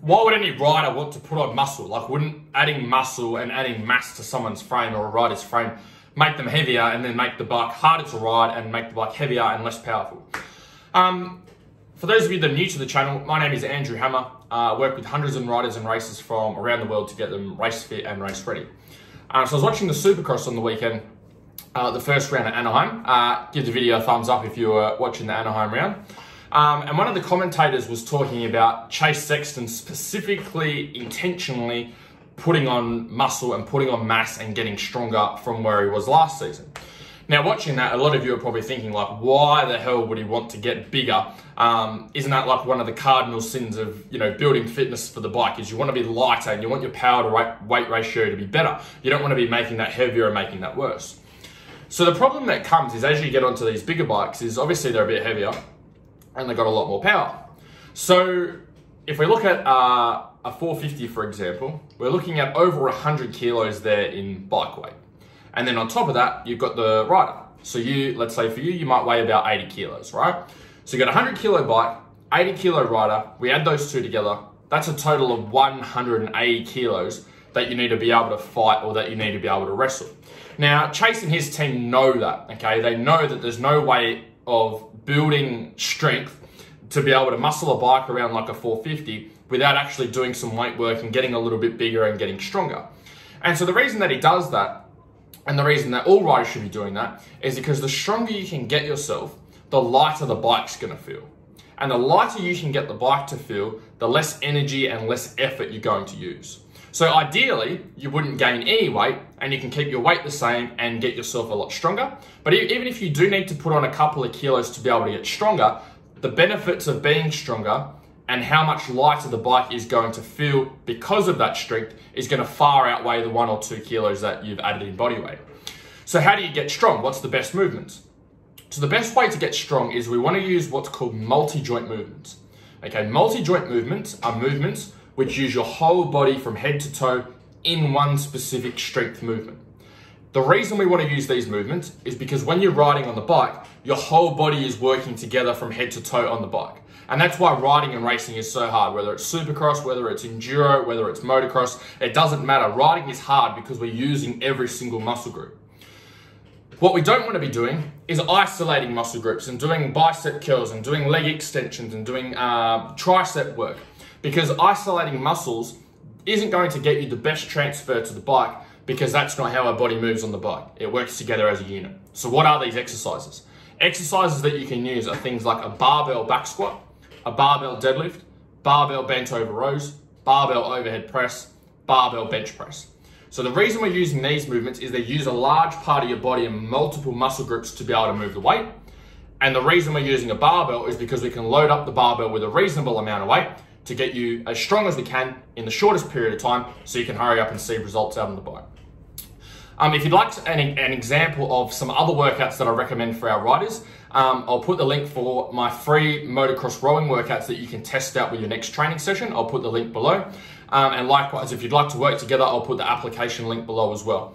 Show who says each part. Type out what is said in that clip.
Speaker 1: why would any rider want to put on muscle? Like, wouldn't adding muscle and adding mass to someone's frame or a rider's frame make them heavier and then make the bike harder to ride and make the bike heavier and less powerful? Um, for those of you that are new to the channel, my name is Andrew Hammer. Uh, I work with hundreds of riders and racers from around the world to get them race fit and race ready. Uh, so I was watching the Supercross on the weekend, uh, the first round at Anaheim. Uh, give the video a thumbs up if you were watching the Anaheim round. Um, and one of the commentators was talking about Chase Sexton specifically, intentionally putting on muscle and putting on mass and getting stronger from where he was last season. Now, watching that, a lot of you are probably thinking, like, why the hell would he want to get bigger? Um, isn't that like one of the cardinal sins of, you know, building fitness for the bike? Is you want to be lighter and you want your power to weight ratio to be better. You don't want to be making that heavier and making that worse. So the problem that comes is as you get onto these bigger bikes, is obviously they're a bit heavier and they got a lot more power. So if we look at uh, a 450, for example, we're looking at over 100 kilos there in bike weight. And then on top of that, you've got the rider. So you, let's say for you, you might weigh about 80 kilos, right? So you got a 100 kilo bike, 80 kilo rider, we add those two together, that's a total of 180 kilos that you need to be able to fight or that you need to be able to wrestle. Now, Chase and his team know that, okay? They know that there's no way of building strength to be able to muscle a bike around like a 450 without actually doing some weight work and getting a little bit bigger and getting stronger. And so the reason that he does that, and the reason that all riders should be doing that, is because the stronger you can get yourself, the lighter the bike's gonna feel. And the lighter you can get the bike to feel, the less energy and less effort you're going to use. So ideally, you wouldn't gain any weight and you can keep your weight the same and get yourself a lot stronger. But even if you do need to put on a couple of kilos to be able to get stronger, the benefits of being stronger and how much lighter the bike is going to feel because of that strength is going to far outweigh the one or two kilos that you've added in body weight. So how do you get strong? What's the best movements? So the best way to get strong is we want to use what's called multi-joint movements. Okay, multi-joint movements are movements which use your whole body from head to toe in one specific strength movement. The reason we want to use these movements is because when you're riding on the bike, your whole body is working together from head to toe on the bike. And that's why riding and racing is so hard, whether it's supercross, whether it's enduro, whether it's motocross, it doesn't matter. Riding is hard because we're using every single muscle group. What we don't want to be doing is isolating muscle groups and doing bicep curls and doing leg extensions and doing uh, tricep work because isolating muscles isn't going to get you the best transfer to the bike because that's not how our body moves on the bike. It works together as a unit. So what are these exercises? Exercises that you can use are things like a barbell back squat, a barbell deadlift, barbell bent over rows, barbell overhead press, barbell bench press. So the reason we're using these movements is they use a large part of your body and multiple muscle groups to be able to move the weight. And the reason we're using a barbell is because we can load up the barbell with a reasonable amount of weight to get you as strong as we can in the shortest period of time so you can hurry up and see results out on the bike. Um, if you'd like an, an, example of some other workouts that I recommend for our riders, um, I'll put the link for my free motocross rowing workouts that you can test out with your next training session. I'll put the link below. Um, and likewise, if you'd like to work together, I'll put the application link below as well.